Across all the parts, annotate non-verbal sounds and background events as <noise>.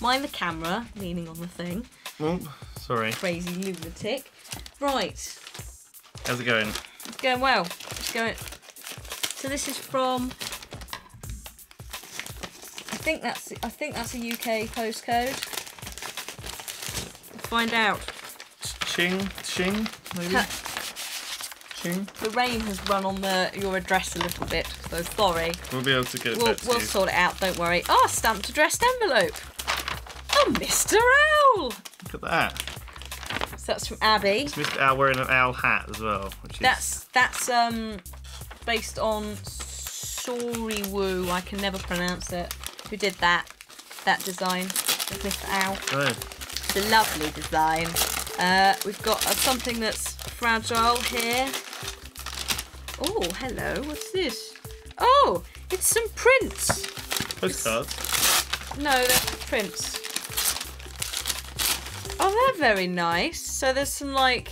Mind the camera, leaning on the thing. Oh, sorry. Crazy lunatic. Right, How's it going? it's going well. It's going. So this is from. I think that's. I think that's a UK postcode. Find out. Ching, ching, maybe. Ha- Ching. The rain has run on the your address a little bit, so sorry. We'll be able to get it We'll, we'll sort it out, don't worry. Oh, stamped addressed envelope. Oh, Mr. Owl. Look at that. So that's from Abby. It's Mr. Owl wearing an owl hat as well, which is That's that's um based on Sorry Woo. I can never pronounce it. Who did that? That design with Mr. Owl. oh, It's a lovely design. Uh, we've got uh, something that's fragile here. Oh, hello. What's this? Oh, it's some prints. postcards. No, they're prints. Oh, they're very nice. So there's some like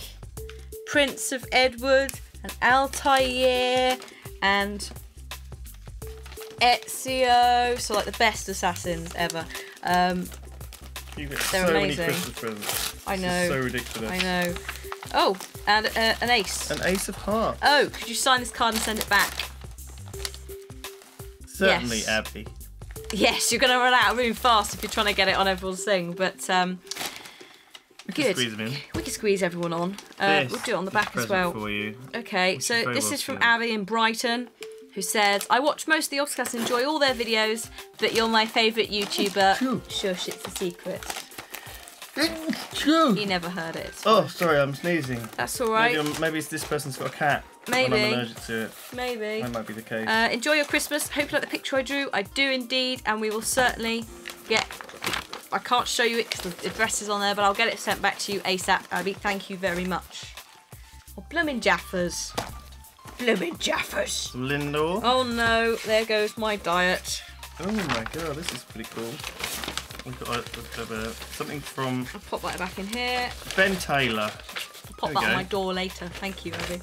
prints of Edward and Altair and Ezio. So like the best assassins ever. Um, You get They're so amazing. many Christmas presents. I This know. is so ridiculous. I know. Oh, and uh, an ace. An ace of hearts. Oh, could you sign this card and send it back? Certainly, yes. Abby. Yes, you're going to run out of room fast if you're trying to get it on everyone's thing, but um, We can Good. squeeze them in. we can squeeze everyone on. Uh, This we'll do it on the back as well. For you. Okay, Which so is this well is from skilled. Abby in Brighton, who says, I watch most of the Yogscast and enjoy all their videos, but you're my favourite YouTuber. True. Shush, it's a secret. True. He never heard it. Oh, sorry, I'm sneezing. That's alright. Maybe, maybe it's this person's got a cat. And Maybe. I'm allergic to it. Maybe. That might be the case. Uh, enjoy your Christmas. Hope you like the picture I drew. I do indeed, and we will certainly get. I can't show you it because the address is on there, but I'll get it sent back to you ASAP, Abby. Thank you very much. Oh, bloomin' Jaffers. Bloomin' Jaffers. Lindor. Oh no, there goes my diet. Oh my god, this is pretty cool. We've got, uh, something from I'll pop that back in here. Ben Taylor. I'll pop that on my door later. Thank you, Abby.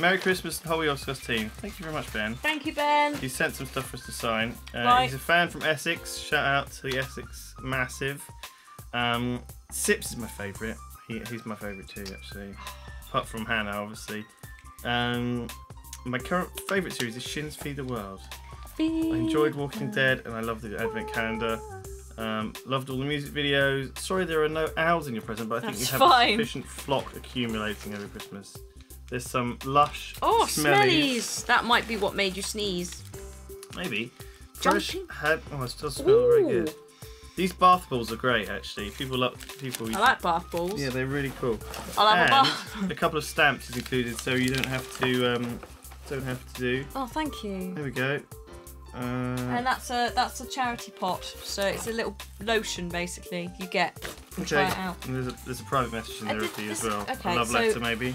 Merry Christmas, Holy Yogscast team. Thank you very much, Ben. Thank you, Ben. He sent some stuff for us to sign. Uh, Right. He's a fan from Essex. Shout out to the Essex Massive. Um, Sips is my favourite. He, he's my favourite too, actually. Apart from Hannah, obviously. Um, my current favourite series is Sjin's Feed the World. Feed I enjoyed Walking Dead and I love the Advent calendar. Um, loved all the music videos. Sorry there are no owls in your present, but I think That's you have fine. a sufficient flock accumulating every Christmas. There's some lush Oh, smellies. smellies. That might be what made you sneeze. Maybe. Fresh had oh it still smells very good. These bath balls are great actually. People love people I like bath balls. Yeah, they're really cool. I'll have a bath. a couple of stamps is included so you don't have to um don't have to do. Oh, thank you. There we go. Uh, And that's a that's a charity pot, so it's a little lotion basically you get. You Try okay. it out. And there's a there's a private message in I there did for you as well. okay, a love so- letter maybe.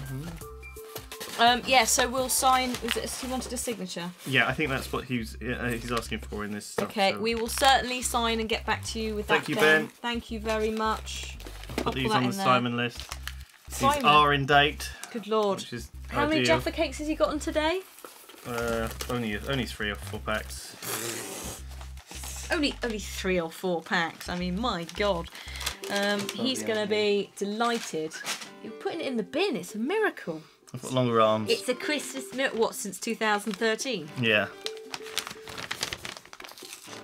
Um, yeah, so we'll sign. Was it? He wanted a signature. Yeah, I think that's what he was, uh, he's asking for in this stuff. Okay, so we will certainly sign and get back to you with Thank that. Thank you, then. Ben. Thank you very much. put I'll these on the there. Simon list. These Simon. are in date, Good lord. which is How many. Jaffa cakes has he gotten today? Uh, only only three or four packs. Only only three or four packs. I mean, my god. Um, he's gonna end. be delighted. You're putting it in the bin. It's a miracle. I've got longer arms. It's a Christmas miracle. What since 2013? Yeah.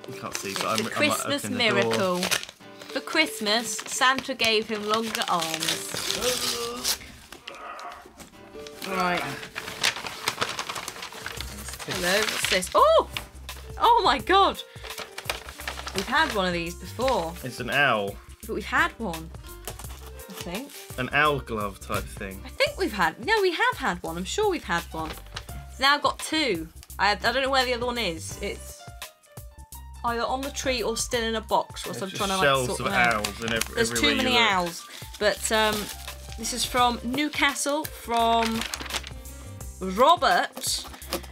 You can't see, but I'm, The I might Christmas open the door. miracle. For Christmas, Santa gave him longer arms. Right. Hello, what's this? Oh! Oh my god! We've had one of these before, It's an owl, but we've had one. I think. An owl glove type thing. I think we've had. No, we have had one. I'm sure we've had one. It's now got two. I, I don't know where the other one is. It's either on the tree or still in a box. Whilst I'm trying to like sort of them out. owls in every, There's too many owls. But um, this is from Newcastle from Robert.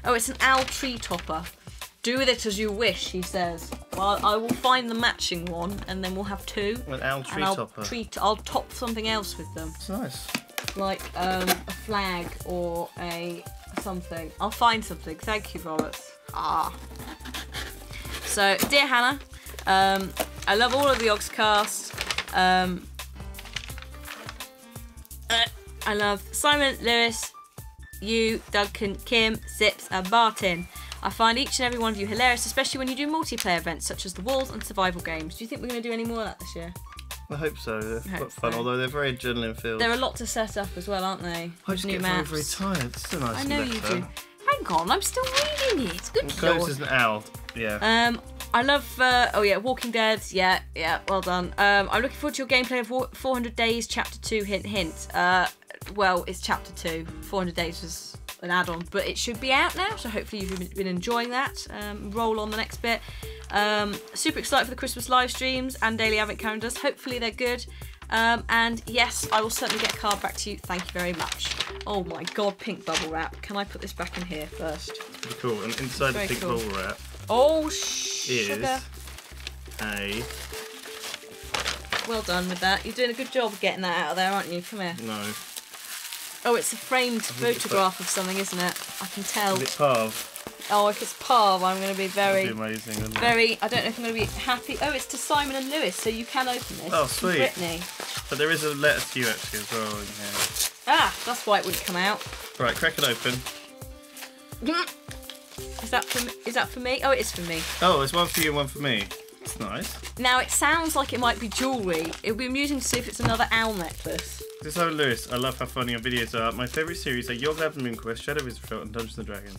Oh, it's an owl tree topper. Do with it as you wish, he says. Well, I will find the matching one, and then we'll have two. An owl tree and I'll topper. treat. I'll top something else with them, It's nice. like um, a flag or a something. I'll find something. Thank you, Robert. Ah. So, dear Hannah, um, I love all of the Yogscast. Um, uh, I love Simon, Lewis, you, Duncan, Kim, Sips, and Martin. I find each and every one of you hilarious, especially when you do multiplayer events such as the Walls and survival games. Do you think we're going to do any more of that this year? I hope so. They're hope fun, so. although they're very adrenaline filled. They're a lot to set up as well, aren't they? I just New get very, maps. very tired. It's so nice I know you do. Hang on, I'm still reading it. Good Close lord. as an owl. Yeah. Um, I love. Uh, oh yeah, Walking Dead. Yeah, yeah. Well done. Um, I'm looking forward to your gameplay of 400 Days Chapter Two. Hint, hint. Uh, well, it's Chapter Two. 400 Days was an add-on, but it should be out now. So hopefully you've been- enjoying that. Um, roll on the next bit. Um, super excited for the Christmas live streams and daily advent calendars. Hopefully they're good. Um, and yes, I will certainly get a card back to you. Thank you very much. Oh my god, pink bubble wrap. Can I put this back in here first? Pretty cool. And inside Very the pink cool. bubble wrap Oh, is sugar. a Well done with that. You're doing a good job of getting that out of there, aren't you? Come here. no. Oh, it's a framed photograph of something, isn't it? I can tell. Is it Parv? Oh, if it's Parv, I'm going to be very, be amazing, very. I don't know if I'm going to be happy. Oh, it's to Simon and Lewis, so you can open this. Oh, sweet. Brittany. But there is a letter to you actually as well in here. Ah, that's why it wouldn't come out. Right, crack it open. Is that for me? Is that for me? Oh, it is for me. Oh, there's one for you and one for me. It's nice. Now it sounds like it might be jewellery. It would be amusing to see if it's another owl necklace. This is Lewis. I love how funny your videos are. My favourite series are Your Lab Moon Quest, Shadow of Israphel, and Dungeons and Dragons.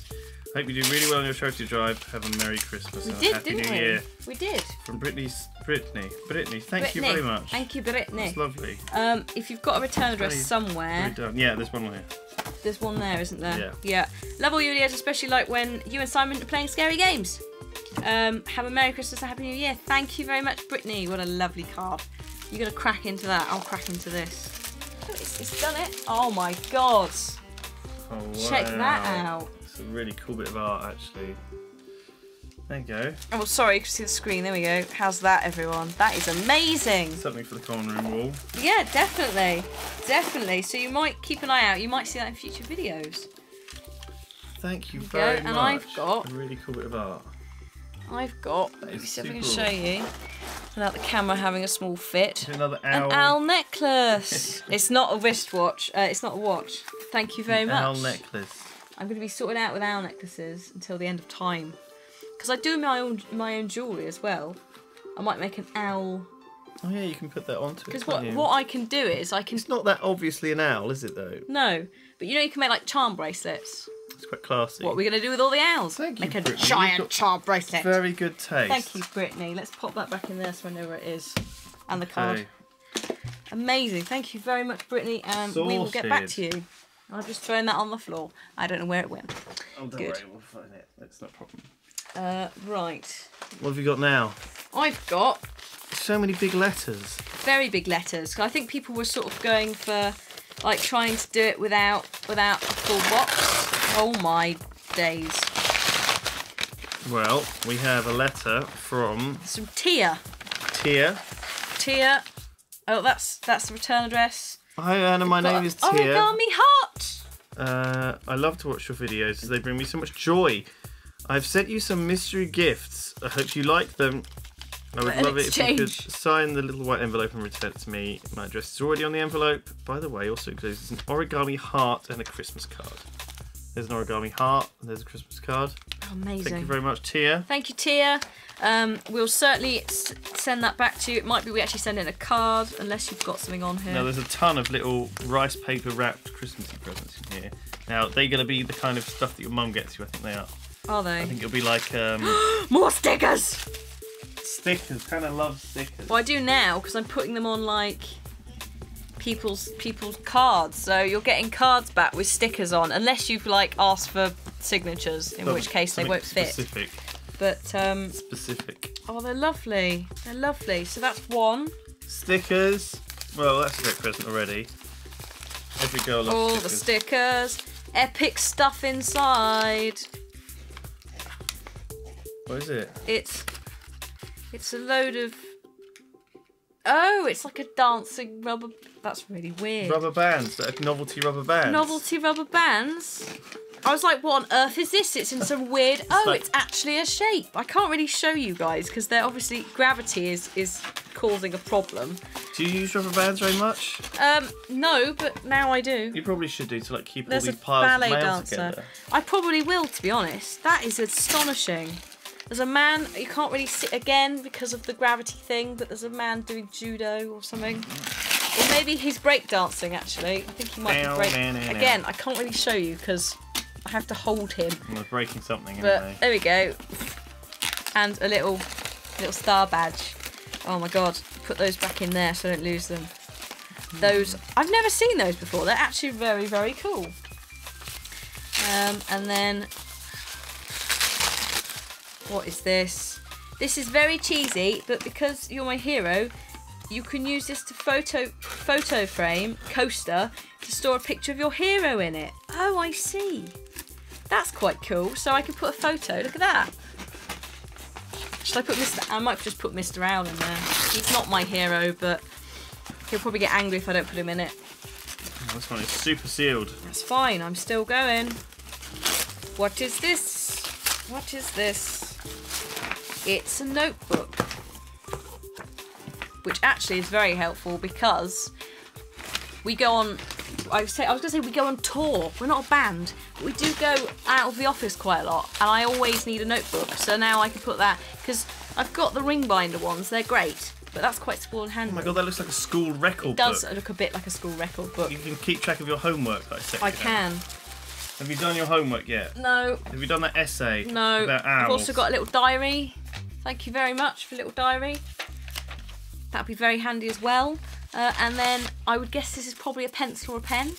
I hope you do really well on your charity drive. Have a Merry Christmas We and a did, Happy didn't New we? Year. We did. From Brittany's Brittany. Brittany, thank you very much. Thank you, Brittany. It's lovely. Um, if you've got a return address Very- somewhere, done. Yeah, there's one here. There's one there, isn't there? Yeah. Yeah. Love all your videos, especially like when you and Simon are playing scary games. Um, have a Merry Christmas and Happy New Year. Thank you very much, Brittany. What a lovely card. You're going to crack into that. I'll crack into this. Oh, it's, it's done it. Oh my god. Oh, Check that out. It's a really cool bit of art, actually. There you go. Oh, sorry, you can see the screen. There we go. How's that, everyone? That is amazing. Something for the common room wall. Yeah, definitely. Definitely. So you might keep an eye out. You might see that in future videos. Thank you go, very and much. And I've got- a really cool bit of art. I've got. Let me see if I can show you. Without the camera having a small fit. Another An owl. owl necklace. <laughs> it's not a wristwatch. Uh, it's not a watch. Thank you very much. Owl necklace. I'm going to be sorted out with owl necklaces until the end of time. Because I do my own my own jewellery as well. I might make an owl. Oh yeah, you can put that onto it. Because what you? what I can do is I can It's not that obviously an owl, is it though? no, but you know you can make like charm bracelets. It's quite classy. What are we going to do with all the owls? Thank you, make a Brittany. Giant charm bracelet. Very good taste. Thank you, Brittany. Let's pop that back in there so I know where it is. And the card. Amazing. Thank you very much, Brittany. And we will get back to you. I've just thrown that on the floor. I don't know where it went. Oh, don't Good. worry, we'll find it. That's not a problem. Uh, right. What have you got now? I've got So many big letters. very big letters. I think people were sort of going for like trying to do it without without a full box. Oh my days. Well, we have a letter from Some Tia. Tia. Tia. Oh, that's that's the return address. Hi Anna, my name is Tia. Origami Heart. Uh, I love to watch your videos as they bring me so much joy. I've sent you some mystery gifts. I hope you like them. I would love it if you could sign the little white envelope and return it to me. My address is already on the envelope. By the way, also includes an origami heart and a Christmas card. There's an origami heart and there's a Christmas card. Amazing. Thank you very much, Tia. Thank you, Tia. Um, we'll certainly send that back to you. It might be we actually send in a card, unless you've got something on here. Now there's a ton of little rice paper wrapped Christmassy presents in here. Now they're going to be the kind of stuff that your mum gets you. I think they are. Are they? I think it'll be like um, <gasps> More stickers! Stickers. Kind of love stickers. Well, I do now because I'm putting them on like people's people's cards. So you're getting cards back with stickers on, unless you've like asked for signatures, in which case they won't fit. Specific. But um, Specific. oh, they're lovely. They're lovely. So that's one. Stickers. Well, that's a great present already. Every girl loves All stickers. the stickers. Epic stuff inside. What is it? It's it's a load of. Oh, it's like a dancing rubber. That's really weird. Rubber bands. Are novelty rubber bands. Novelty rubber bands. I was like, what on earth is this? It's in some <laughs> weird. Oh, like- it's actually a shape. I can't really show you guys because they're obviously gravity is is causing a problem. Do you use rubber bands very much? Um, no, but now I do. You probably should do to like keep There's all these piles of mail dancer. together. I probably will, to be honest. That is astonishing. There's a man. You can't really sit again because of the gravity thing, but there's a man doing judo or something. Or maybe he's breakdancing. Actually, I think he might be Now, break. Again, I can't really show you because I have to hold him. Was breaking something But anyway. there we go. And a little little star badge. Oh my god. Put those back in there so I don't lose them. Those I've never seen those before. They're actually very, very cool. Um, and then what is this? This is very cheesy, but because you're my hero, you can use this to photo photo frame coaster to store a picture of your hero in it. Oh, I see. That's quite cool. So I can put a photo. Look at that. Should I put Mr. I might just put Mr. Owl in there. He's not my hero, but he'll probably get angry if I don't put him in it. Oh, this one is super sealed. That's fine. I'm still going. What is this? What is this? It's a notebook. Which actually is very helpful because we go on I was, say, I was gonna say we go on tour. We're not a band, but we do go out of the office quite a lot, and I always need a notebook. So now I can put that because I've got the ring binder ones. They're great, but that's quite small and handy. Oh my god, that looks like a school record it does book. look a bit like a school record book. You can keep track of your homework, I said. I can. Have you done your homework yet? No, Have you done that essay no. about I've also got a little diary. Thank you very much for little diary. That'd be very handy as well. Uh, and then I would guess this is probably a pencil or a pen.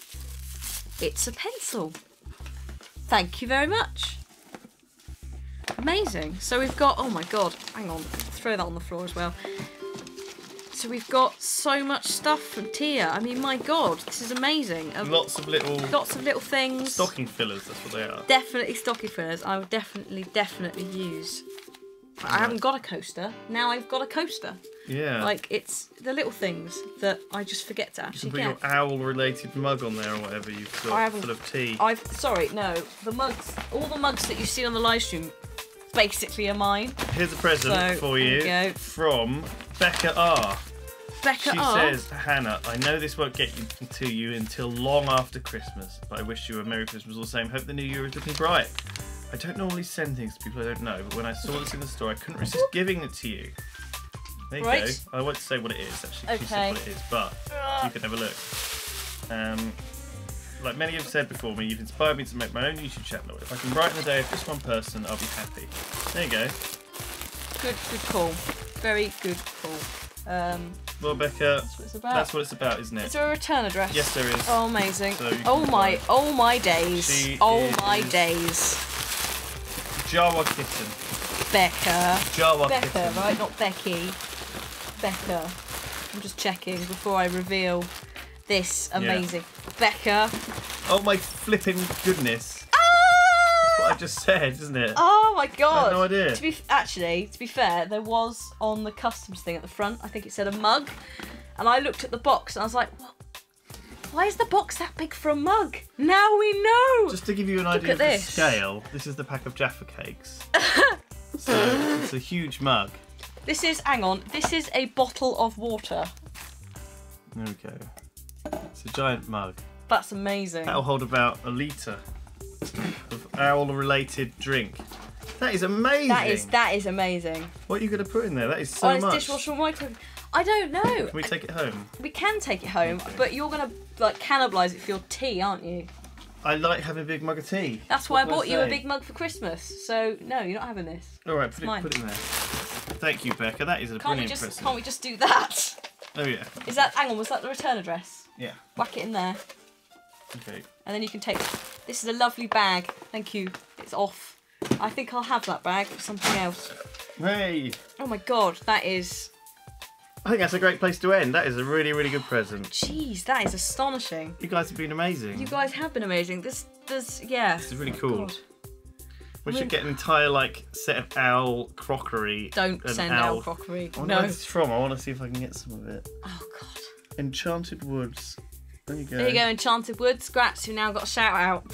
It's a pencil. Thank you very much. Amazing. So we've got, oh my god, hang on, throw that on the floor as well. So we've got so much stuff from Tia. I mean, my god, this is amazing. Um, Lots of little lots of little things. stocking fillers, that's what they are. Definitely stocking fillers. I would definitely, definitely use. I haven't got a coaster. Now I've got a coaster. Yeah. Like it's the little things that I just forget to you actually can put get. your owl related mug on there or whatever you've got I haven't- full of tea. I've sorry, no. The mugs, all the mugs that you see on the live stream, basically are mine. Here's a present So, for you you from Becca R. Becca She R. says, Hannah, I know this won't get you to you until long after Christmas, but I wish you a Merry Christmas all the same. Hope the new year is looking bright. I don't normally send things to people I don't know, but when I saw this in the store, I couldn't resist giving it to you. There you Right. go. I won't say what it is actually. Okay. what it is, but you can have a look. Um, like many have said before me, you've inspired me to make my own YouTube channel. If I can brighten the day of just one person, I'll be happy. There you go. Good, good call. Very good call. Um, Well, Becca, that's what it's about. that's what it's about, isn't Is it? there a return address? Yes, there is. Oh, amazing. So oh my, oh my days. She oh my is- days. Jawa kitten. Becca. Jawa Becca, kitten. right? Not Becky. Becca. I'm just checking before I reveal this amazing. Becca. Oh my flipping goodness. Ah! What I just said, isn't it? Oh my god! no idea. To be actually, to be fair, there was on the customs thing at the front. I think it said a mug, and I looked at the box and I was like, "What? Why is the box that big for a mug?" Now we know. Just to give you an Look idea of the this. scale, this is the pack of Jaffa cakes. <laughs> so it's a huge mug. This is. Hang on. This is a bottle of water. There we go. It's a giant mug. That's amazing. That'll hold about a litre of owl-related drink. That is amazing. That is that is amazing. What are you going to put in there? That is so oh, it's much. dishwasher and microwave. I don't know. Can we take it home? We can take it home, Okay. but you're gonna like cannibalise it for your tea, aren't you? I like having a big mug of tea. That's why I What can bought you a big mug for Christmas. So no, you're not having this. All right, put it, put it in there. Thank you, Becca. That is a Can't brilliant just present. can't we just do that? Oh yeah, Is that hang on, was that the return address? yeah. Whack it in there. Okay. And then you can take this is a lovely bag. Thank you. It's off. I think I'll have that bag for something else. Hey, Oh my god, that is I think that's a great place to end. That is a really, really good present. jeez, that is astonishing. You guys have been amazing. You guys have been amazing. This this yeah. This is really cool. God. we should get an entire like set of owl crockery. Don't send owl. out crockery. I No. this from. I want to see if I can get some of it. Oh god. Enchanted Woods. There you go. There you go, Enchanted Woods. Scratch, who now got a shout out.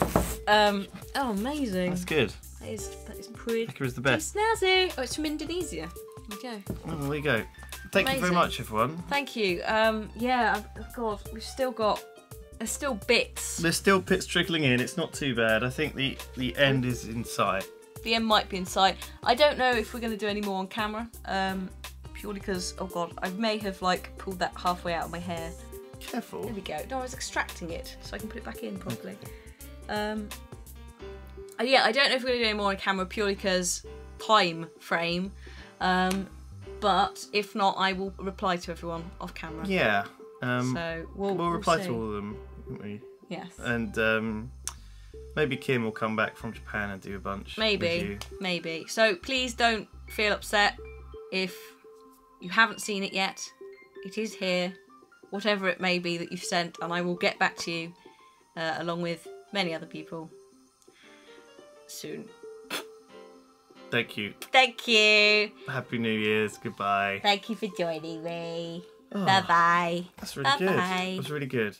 Um, Oh, amazing. That's good. That is, that is pretty Ica is the best. snazzy. Oh, it's from Indonesia. There you go. Oh, there you go. Thank you very much, everyone. Thank you. Um, yeah, oh God, we've still got, there's still bits. There's still bits trickling in. It's not too bad. I think the the end is in sight. The end might be in sight. I don't know if we're going to do any more on camera. Um, purely because, oh God, I may have like pulled that halfway out of my hair. Careful. There we go. No, I was extracting it so I can put it back in properly. Um, uh, yeah, I don't know if we're going to do any more on camera purely because time frame. Um, but if not, I will reply to everyone off camera. Yeah. Um, So we'll, we'll reply see. to all of them, won't we? Yes. And um, maybe Kim will come back from Japan and do a bunch. Maybe, maybe. So please don't feel upset if you haven't seen it yet. It is here, whatever it may be that you've sent, and I will get back to you uh, along with many other people soon. Thank you. Thank you. Happy New Year's. Goodbye. Thank you for joining me. Ah, oh, Bye bye. That's really good. Bye-bye. That's really good.